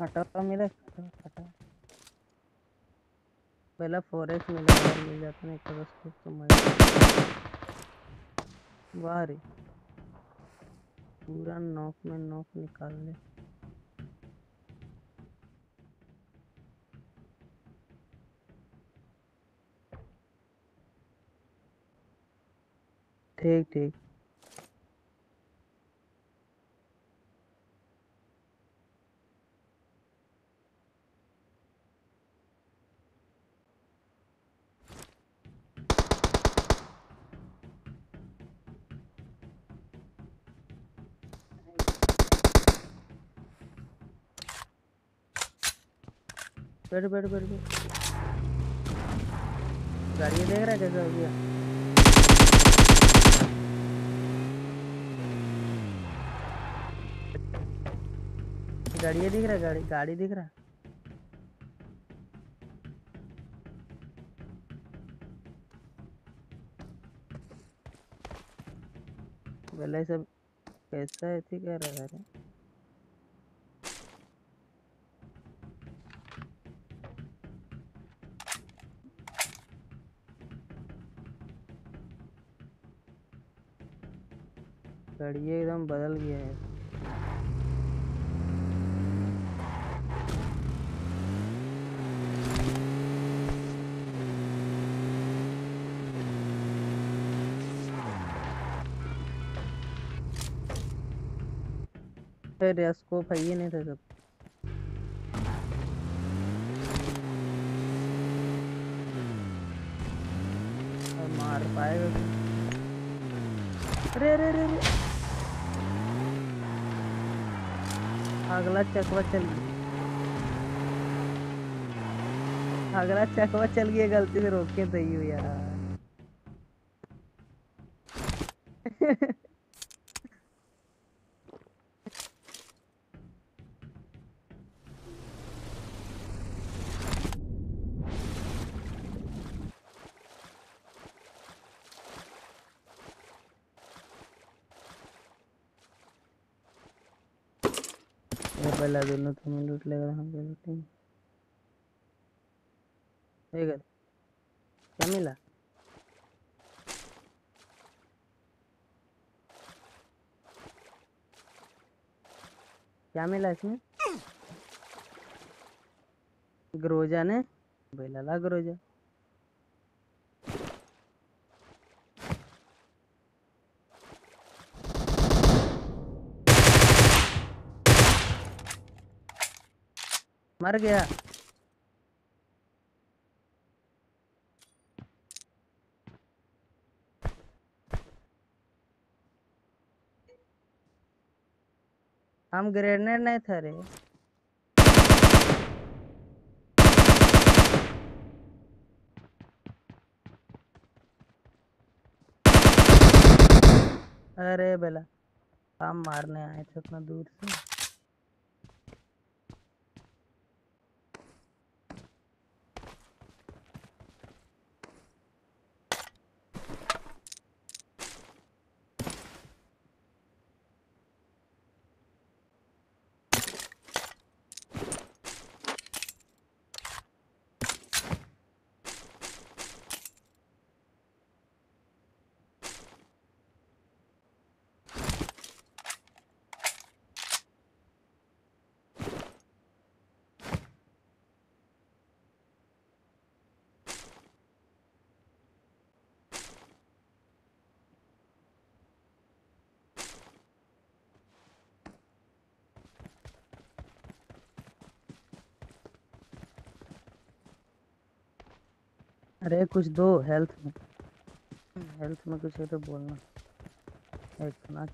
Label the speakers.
Speaker 1: हटा मिला हटा हटा पहला मिला अगर मिल जाता नहीं तो उसको तो मैं वाह रे पूरा नॉक में नॉक निकाल ले। ठीक ठीक। बैठ बैठ बैठ गाड़ी देख रहा है कैसा हो गया? गाड़ी दिख रहा है, गाड़ी गाड़ी दिख रहा है। पहले सब कैसा ऐसी कह रहा है गाड़ी एकदम बदल गया है। फिर स्कोप है ये नहीं था सब मार पाएगा अरे अरे अरे अरे अगला चकवा चल अगला चकवा चल गया गलती से रोक के दही यार। ये पहला दोनों तुम्हें लूट लेगा हम लूटेंगे ये कर क्या मिला क्या मिला इसमें? ग्रोजा ने? बेला ला ग्रोजा। मर गया। हम ग्रेनेड नहीं था रे। अरे बेला, हम मारने आए थे उतना दूर से। अरे कुछ दो हेल्थ में। हेल्थ में कुछ है तो बोलना। एक सुना